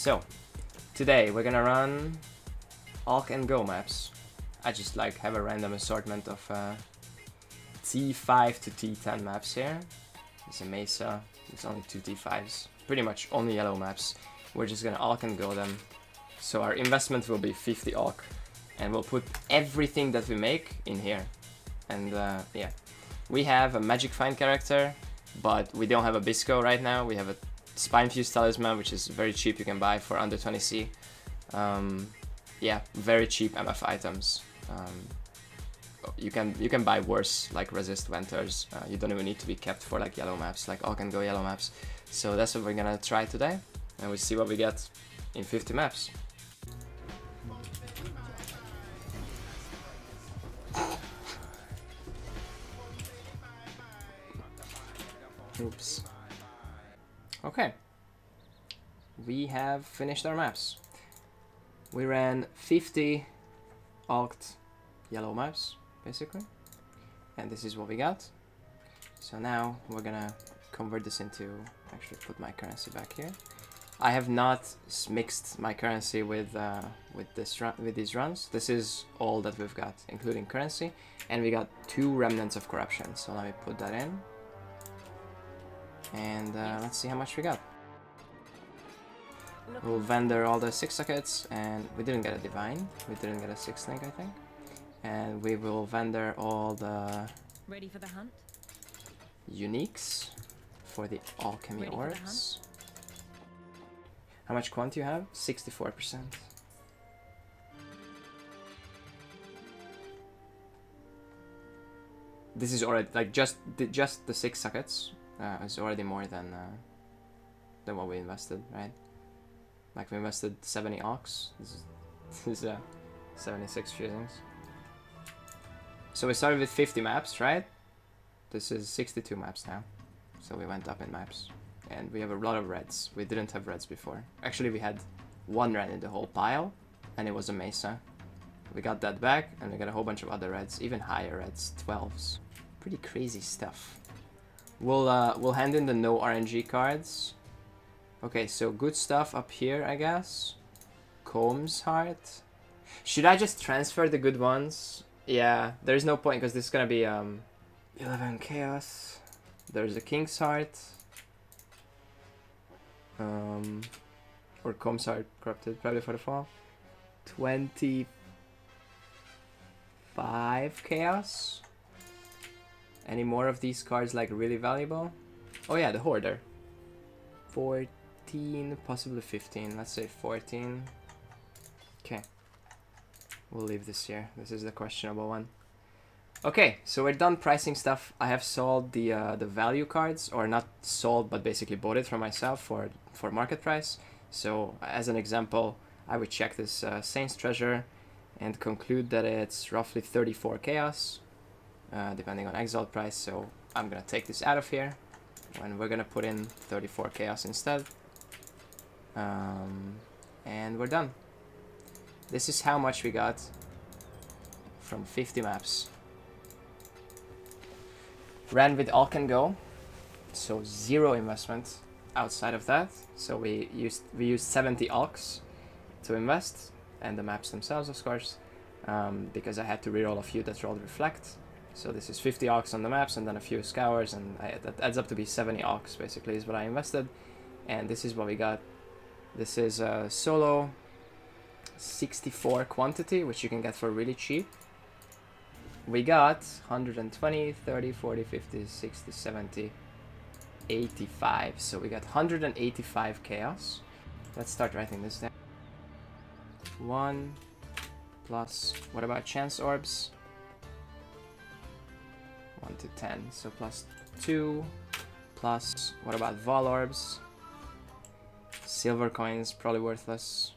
So, today we're gonna run Alc and Go maps. I just like have a random assortment of uh, T5 to T10 maps here. There's a Mesa, there's only two T5s. Pretty much only yellow maps. We're just gonna Alc and Go them. So our investment will be 50 Alk. And we'll put everything that we make in here. And uh, yeah, we have a Magic Find character, but we don't have a Bisco right now. We have a Spine Fuse Talisman, which is very cheap. You can buy for under 20c. Um, yeah, very cheap MF items. Um, you can you can buy worse like resist venters. Uh, you don't even need to be kept for like yellow maps, like Alc and Go yellow maps. So that's what we're gonna try today, and we see what we get in 50 maps. Oops. Okay. We have finished our maps. We ran 50 alt yellow maps, basically. And this is what we got. So now we're gonna convert this into, actually put my currency back here. I have not mixed my currency with uh, with this run with these runs. This is all that we've got, including currency, and we got two remnants of corruption. So let me put that in, and uh, let's see how much we got. We'll vendor all the six sockets, and we didn't get a divine. We didn't get a six link, I think. And we will vendor all the Ready for the hunt? uniques for the alchemy Ready orbs. How much quant you have? 64%. This is already like just the, just the six sockets uh, is already more than uh, than what we invested, right? Like we invested 70 alks. This is, this is uh, 76 fusings. So we started with 50 maps, right? This is 62 maps now. So we went up in maps. And we have a lot of reds. We didn't have reds before. Actually, we had one red in the whole pile, and it was a Mesa. We got that back, and we got a whole bunch of other reds, even higher reds, 12s. Pretty crazy stuff. We'll, uh, we'll hand in the no RNG cards. Okay, so good stuff up here, I guess. Kaom's Heart. Should I just transfer the good ones? Yeah, there's no point because this is gonna be um, 11 Chaos. There's a King's Heart. Um, or Kaom's Heart Corrupted, probably for the fall. 25 Chaos. Any more of these cards like really valuable? Oh yeah, the Hoarder. 14, possibly 15. Let's say 14. Okay. We'll leave this here. This is the questionable one. Okay, so we're done pricing stuff. I have sold the uh, the value cards, or not sold, but basically bought it for myself for for market price. So as an example, I would check this uh, Saints Treasure and conclude that it's roughly 34 chaos, uh, depending on exalt price. So I'm gonna take this out of here, and we're gonna put in 34 chaos instead. Um, and we're done. This is how much we got from 50 maps. Ran with Alc and Go, so zero investment outside of that. So we used we used 70 alks to invest, and the maps themselves, of course, um, because I had to reroll a few that rolled reflect. So this is 50 alks on the maps, and then a few scours, and I, that adds up to be 70 alks basically is what I invested, and this is what we got. This is a solo 64 quantity, which you can get for really cheap. We got 120, 30, 40, 50, 60, 70, 85. So we got 185 chaos. Let's start writing this down. 1 plus, what about chance orbs? 1 to 10, so plus 2 plus, what about Vaal orbs? Silver coins, probably worthless.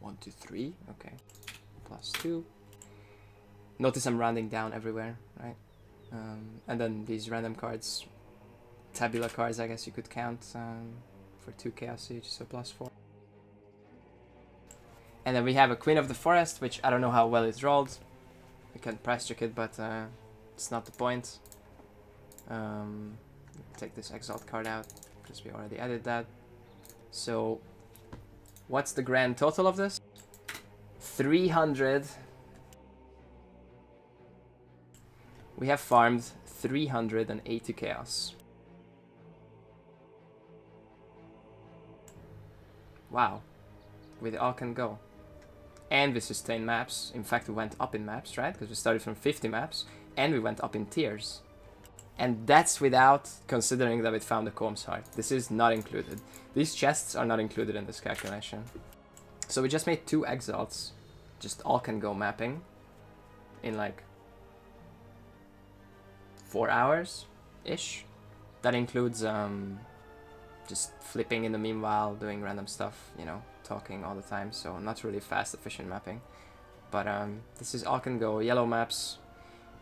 1 to 3, okay. Plus 2. Notice I'm rounding down everywhere, right? Um, and then these random cards, tabula cards, I guess you could count um, for 2 chaos each, so plus 4. And then we have a Queen of the Forest, which I don't know how well it's rolled. We can price check it, but uh, it's not the point. Um, take this Exalt card out, because we already added that. So What's the grand total of this? 300. We have farmed 380 chaos. Wow. We Alc and Go. And we sustain maps. In fact, we went up in maps, right? Because we started from 50 maps. And we went up in tiers. And that's without considering that we found the Kaom's Heart. This is not included. These chests are not included in this calculation. So we just made two exalts. Just Alc and Go mapping. In like... Four hours-ish. That includes um, just flipping in the meanwhile, doing random stuff, you know, talking all the time. So not really fast, efficient mapping. But um, this is Alc and Go yellow maps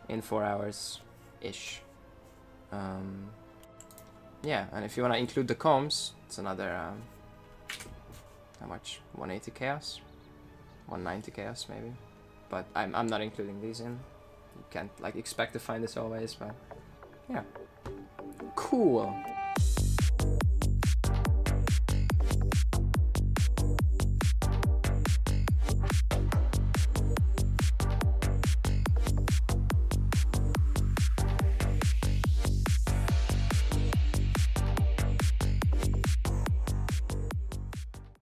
in four hours-ish. Um, yeah, and if you want to include the Kaom's, it's another, um, how much? 180 chaos? 190 chaos maybe? But I'm, I'm not including these in. You can't like expect to find this always, but yeah. Cool.